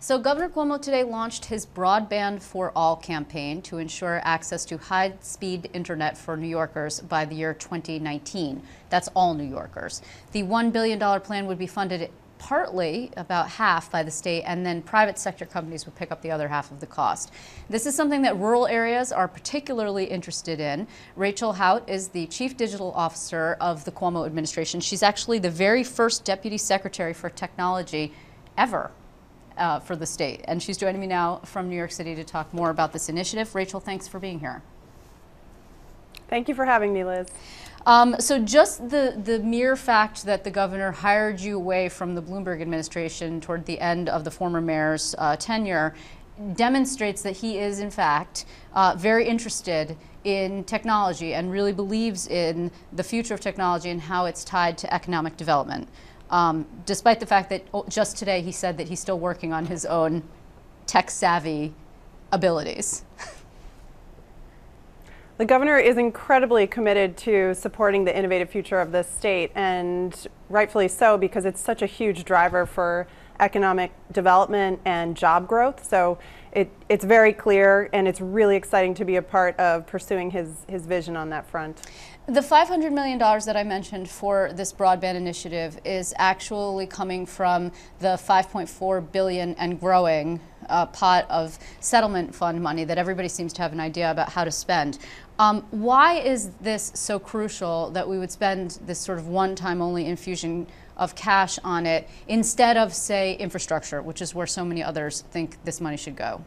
So Governor Cuomo today launched his Broadband for All campaign to ensure access to high-speed internet for New Yorkers by the year 2019. That's all New Yorkers. The $1 billion plan would be funded partly, about half, by the state, and then private sector companies would pick up the other half of the cost. This is something that rural areas are particularly interested in. Rachel Haot is the Chief Digital Officer of the Cuomo administration. She's actually the very first Deputy Secretary for Technology ever uh, for the state. And she's joining me now from New York City to talk more about this initiative. Rachel, thanks for being here. Thank you for having me, Liz. Um, so just the, the mere fact that the governor hired you away from the Bloomberg administration toward the end of the former mayor's uh, tenure demonstrates that he is, in fact, uh, very interested in technology and really believes in the future of technology and how it's tied to economic development um, despite the fact that oh, just today he said that he's still working on his own tech savvy abilities. The governor is incredibly committed to supporting the innovative future of this state, and rightfully so because it's such a huge driver for economic development and job growth. So it, it's very clear, and it's really exciting to be a part of pursuing his, his vision on that front. The $500 million that I mentioned for this broadband initiative is actually coming from the 5.4 billion and growing uh, pot of settlement fund money that everybody seems to have an idea about how to spend. Um, why is this so crucial that we would spend this sort of one-time only infusion of cash on it instead of, say, infrastructure, which is where so many others think this money should go?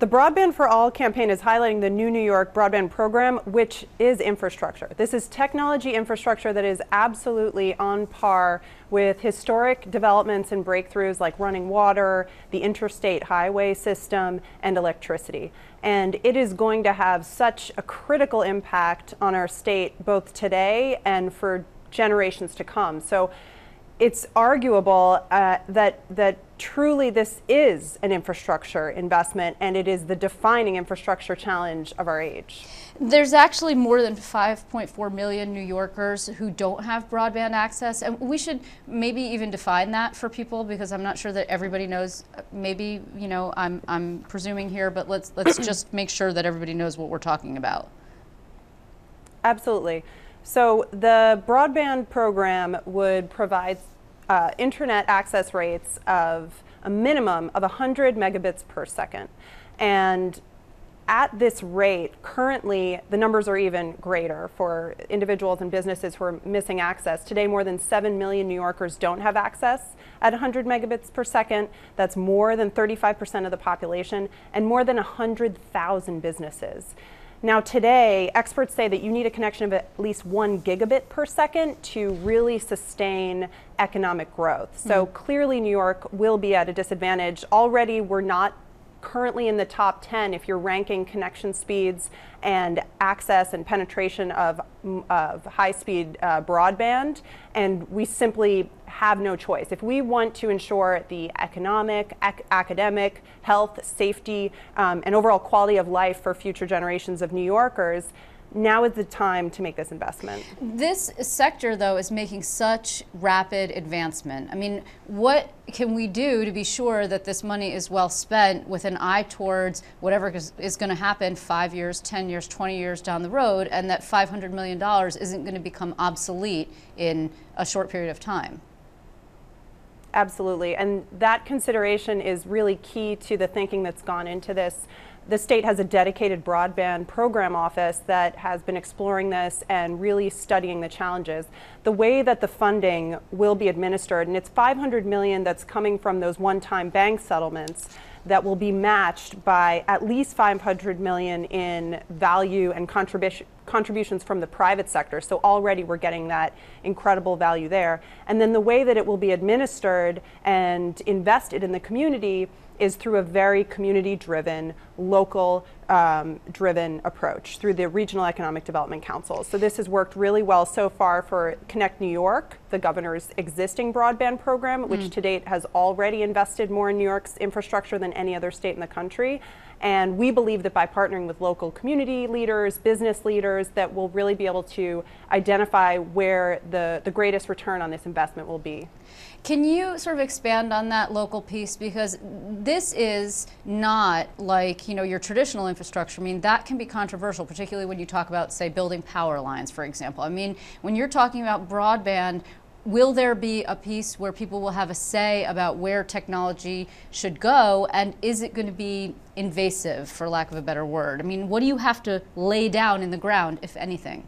The Broadband for All campaign is highlighting the new New York broadband program, which is infrastructure. This is technology infrastructure that is absolutely on par with historic developments and breakthroughs like running water, the interstate highway system, and electricity. And it is going to have such a critical impact on our state both today and for generations to come. So it's arguable uh, that that truly this is an infrastructure investment and it is the defining infrastructure challenge of our age. There's actually more than 5.4 million New Yorkers who don't have broadband access and we should maybe even define that for people because I'm not sure that everybody knows maybe you know I'm I'm presuming here but let's let's just make sure that everybody knows what we're talking about. Absolutely. So the broadband program would provide uh, internet access rates of a minimum of 100 megabits per second. And at this rate, currently the numbers are even greater for individuals and businesses who are missing access. Today, more than 7 million New Yorkers don't have access at 100 megabits per second. That's more than 35% of the population and more than 100,000 businesses. Now today, experts say that you need a connection of at least one gigabit per second to really sustain economic growth. So mm. clearly New York will be at a disadvantage. Already we're not currently in the top 10 if you're ranking connection speeds and access and penetration of, of high-speed uh, broadband, and we simply have no choice. If we want to ensure the economic, ac academic, health, safety, um, and overall quality of life for future generations of New Yorkers, now is the time to make this investment. This sector, though, is making such rapid advancement. I mean, what can we do to be sure that this money is well spent with an eye towards whatever is, is going to happen five years, 10 years, 20 years down the road, and that $500 million isn't going to become obsolete in a short period of time? Absolutely. And that consideration is really key to the thinking that's gone into this the state has a dedicated broadband program office that has been exploring this and really studying the challenges. The way that the funding will be administered, and it's 500 million that's coming from those one-time bank settlements that will be matched by at least 500 million in value and contribution contributions from the private sector. So already we're getting that incredible value there. And then the way that it will be administered and invested in the community is through a very community driven, local um, driven approach through the regional economic development councils. So this has worked really well so far for Connect New York, the governor's existing broadband program, which to date has already invested more in New York's infrastructure than any other state in the country. And we believe that by partnering with local community leaders, business leaders, that we'll really be able to identify where the, the greatest return on this investment will be. Can you sort of expand on that local piece because this is not like you know your traditional infrastructure. I mean that can be controversial, particularly when you talk about say building power lines, for example. I mean when you're talking about broadband, will there be a piece where people will have a say about where technology should go and is it going to be invasive for lack of a better word? I mean what do you have to lay down in the ground if anything?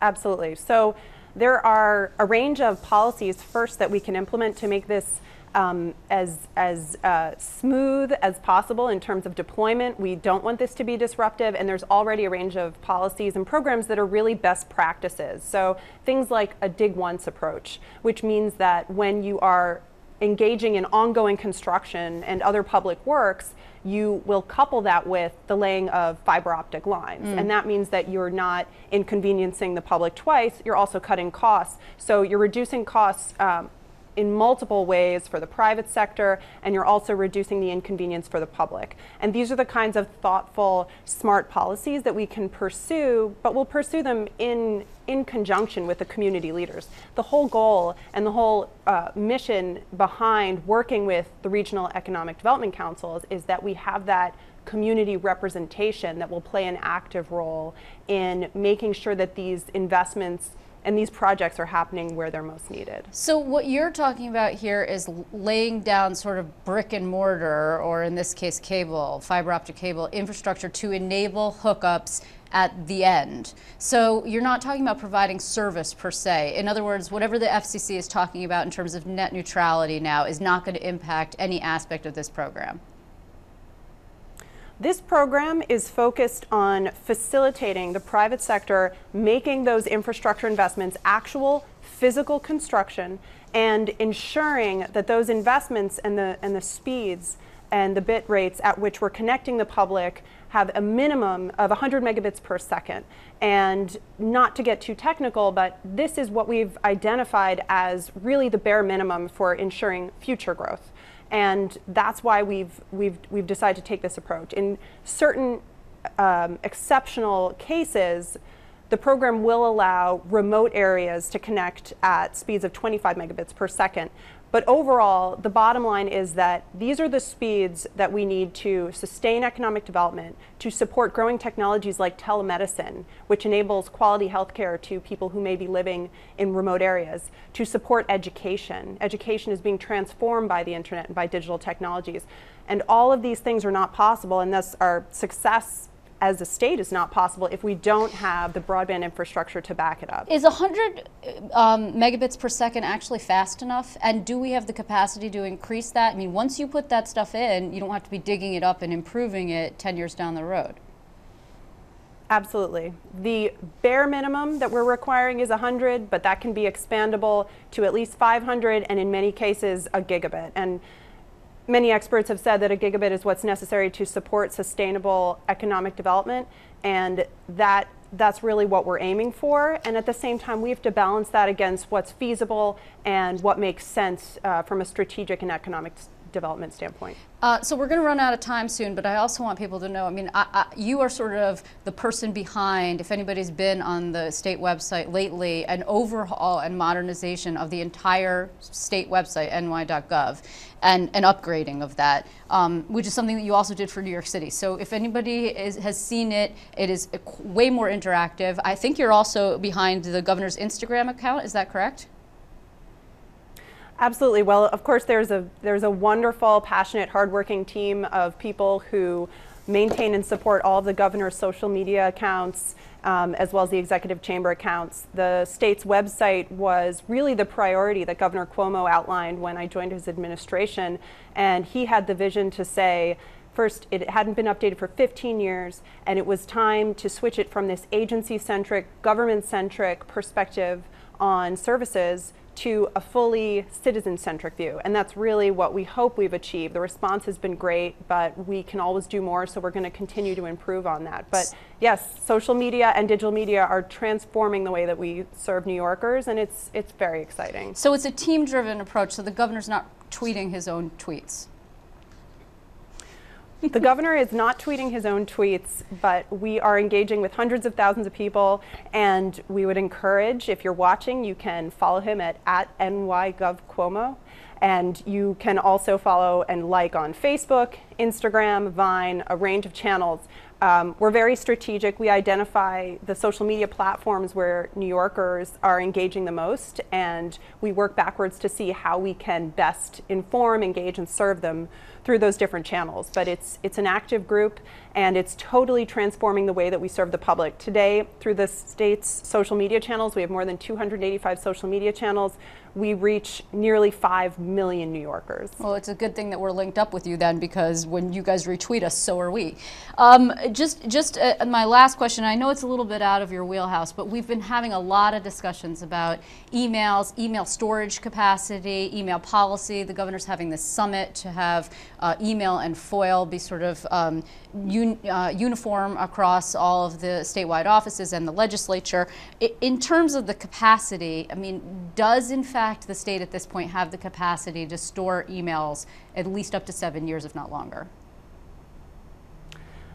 Absolutely. So there are a range of policies first that we can implement to make this um, as, as uh, smooth as possible in terms of deployment. We don't want this to be disruptive, and there's already a range of policies and programs that are really best practices. So things like a dig once approach, which means that when you are engaging in ongoing construction and other public works, you will couple that with the laying of fiber optic lines. Mm. And that means that you're not inconveniencing the public twice, you're also cutting costs. So you're reducing costs um, in multiple ways for the private sector, and you're also reducing the inconvenience for the public. And these are the kinds of thoughtful, smart policies that we can pursue, but we'll pursue them in, in conjunction with the community leaders. The whole goal and the whole uh, mission behind working with the regional economic development councils is that we have that community representation that will play an active role in making sure that these investments and these projects are happening where they're most needed. So what you're talking about here is laying down sort of brick and mortar, or in this case cable, fiber optic cable infrastructure to enable hookups at the end. So you're not talking about providing service per se. In other words, whatever the FCC is talking about in terms of net neutrality now is not going to impact any aspect of this program. This program is focused on facilitating the private sector making those infrastructure investments actual physical construction and ensuring that those investments and the, and the speeds and the bit rates at which we're connecting the public have a minimum of 100 megabits per second. And not to get too technical, but this is what we've identified as really the bare minimum for ensuring future growth. And that's why we've, we've, we've decided to take this approach. In certain um, exceptional cases, the program will allow remote areas to connect at speeds of 25 megabits per second. But overall, the bottom line is that these are the speeds that we need to sustain economic development, to support growing technologies like telemedicine, which enables quality healthcare to people who may be living in remote areas, to support education. Education is being transformed by the internet and by digital technologies. And all of these things are not possible, and thus our success as a state is not possible if we don't have the broadband infrastructure to back it up. Is 100 um, megabits per second actually fast enough? And do we have the capacity to increase that? I mean, once you put that stuff in, you don't have to be digging it up and improving it 10 years down the road. Absolutely. The bare minimum that we're requiring is 100, but that can be expandable to at least 500 and in many cases a gigabit. And Many experts have said that a gigabit is what's necessary to support sustainable economic development, and that that's really what we're aiming for. And at the same time, we have to balance that against what's feasible and what makes sense uh, from a strategic and economic development standpoint. Uh, so we're going to run out of time soon, but I also want people to know. I mean, I, I, you are sort of the person behind. If anybody's been on the state website lately, an overhaul and modernization of the entire state website, ny.gov, and an upgrading of that, um, which is something that you also did for New York City. So if anybody is, has seen it, it is way more interactive. I think you're also behind the governor's Instagram account. Is that correct? Absolutely. Well, of course, there's a there's a wonderful, passionate, hardworking team of people who maintain and support all the governor's social media accounts, um, as well as the executive chamber accounts. The state's website was really the priority that Governor Cuomo outlined when I joined his administration, and he had the vision to say. First, it hadn't been updated for 15 years, and it was time to switch it from this agency centric, government centric perspective on services to a fully citizen centric view. And that's really what we hope we've achieved. The response has been great, but we can always do more, so we're going to continue to improve on that. But yes, social media and digital media are transforming the way that we serve New Yorkers, and it's, it's very exciting. So it's a team driven approach, so the governor's not tweeting his own tweets. The governor is not tweeting his own tweets, but we are engaging with hundreds of thousands of people, and we would encourage, if you're watching, you can follow him at, at NYGovCuomo, and you can also follow and like on Facebook, Instagram, Vine, a range of channels. Um, we're very strategic. We identify the social media platforms where New Yorkers are engaging the most, and we work backwards to see how we can best inform, engage, and serve them through those different channels. But it's it's an active group, and it's totally transforming the way that we serve the public. Today, through the state's social media channels, we have more than 285 social media channels. We reach nearly 5 million New Yorkers. Well, it's a good thing that we're linked up with you then, because when you guys retweet us, so are we. Um, just, just uh, my last question. I know it's a little bit out of your wheelhouse, but we've been having a lot of discussions about emails, email storage capacity, email policy. The governor's having this summit to have uh, email and FOIL be sort of um, un, uh, uniform across all of the statewide offices and the legislature. I, in terms of the capacity, I mean, does in fact the state at this point have the capacity to store emails at least up to seven years, if not longer?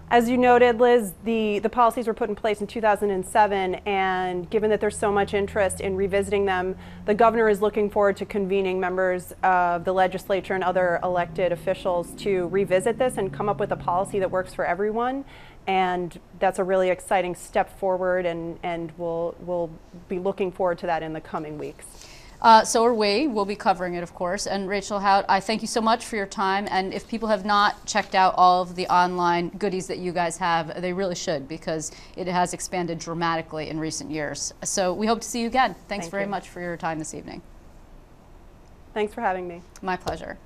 As you noted, Liz, the, the policies were put in place in 2007, and given that there's so much interest in revisiting them, the governor is looking forward to convening members of the legislature and other elected officials to revisit this and come up with a policy that works for everyone. And that's a really exciting step forward, and, and we'll, we'll be looking forward to that in the coming weeks. Uh, so are we. We'll be covering it, of course. And Rachel Haot, I thank you so much for your time. And if people have not checked out all of the online goodies that you guys have, they really should because it has expanded dramatically in recent years. So we hope to see you again. Thanks Thank very you. much for your time this evening. Thanks for having me. My pleasure.